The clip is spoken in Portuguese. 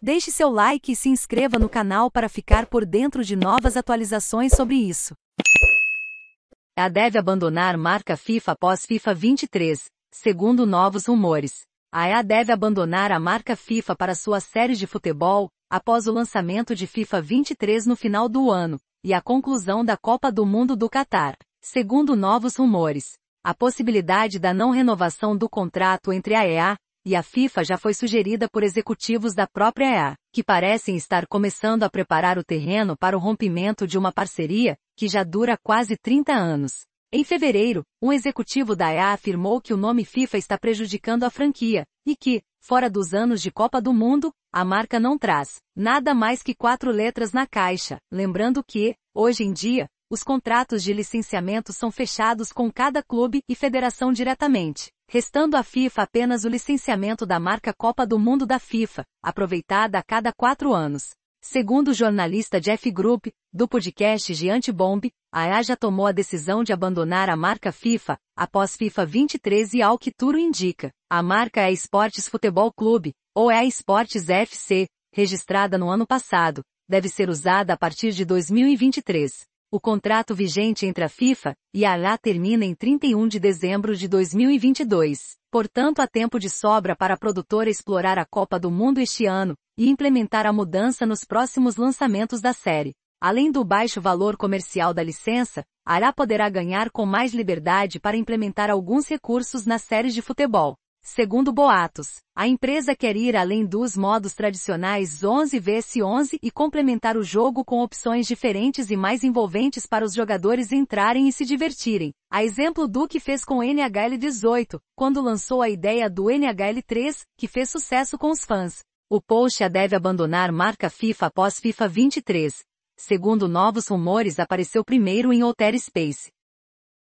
Deixe seu like e se inscreva no canal para ficar por dentro de novas atualizações sobre isso. A deve abandonar marca FIFA após FIFA 23, segundo novos rumores. A EA deve abandonar a marca FIFA para sua série de futebol, após o lançamento de FIFA 23 no final do ano, e a conclusão da Copa do Mundo do Catar. Segundo novos rumores, a possibilidade da não renovação do contrato entre a EA e a FIFA já foi sugerida por executivos da própria EA, que parecem estar começando a preparar o terreno para o rompimento de uma parceria que já dura quase 30 anos. Em fevereiro, um executivo da EA afirmou que o nome FIFA está prejudicando a franquia, e que, fora dos anos de Copa do Mundo, a marca não traz nada mais que quatro letras na caixa, lembrando que, hoje em dia, os contratos de licenciamento são fechados com cada clube e federação diretamente, restando à FIFA apenas o licenciamento da marca Copa do Mundo da FIFA, aproveitada a cada quatro anos. Segundo o jornalista Jeff Group, do podcast Giante Bomb, a EA já tomou a decisão de abandonar a marca FIFA, após FIFA 23 e ao que tudo indica. A marca é Esportes Futebol Clube, ou é Esportes FC, registrada no ano passado, deve ser usada a partir de 2023. O contrato vigente entre a FIFA e a ALA termina em 31 de dezembro de 2022. Portanto, há tempo de sobra para a produtora explorar a Copa do Mundo este ano e implementar a mudança nos próximos lançamentos da série. Além do baixo valor comercial da licença, a ALA poderá ganhar com mais liberdade para implementar alguns recursos nas séries de futebol. Segundo boatos, a empresa quer ir além dos modos tradicionais 11 vs 11 e complementar o jogo com opções diferentes e mais envolventes para os jogadores entrarem e se divertirem. A exemplo do que fez com NHL 18, quando lançou a ideia do NHL 3, que fez sucesso com os fãs. O Porsche deve abandonar marca FIFA após FIFA 23. Segundo novos rumores apareceu primeiro em Outer Space,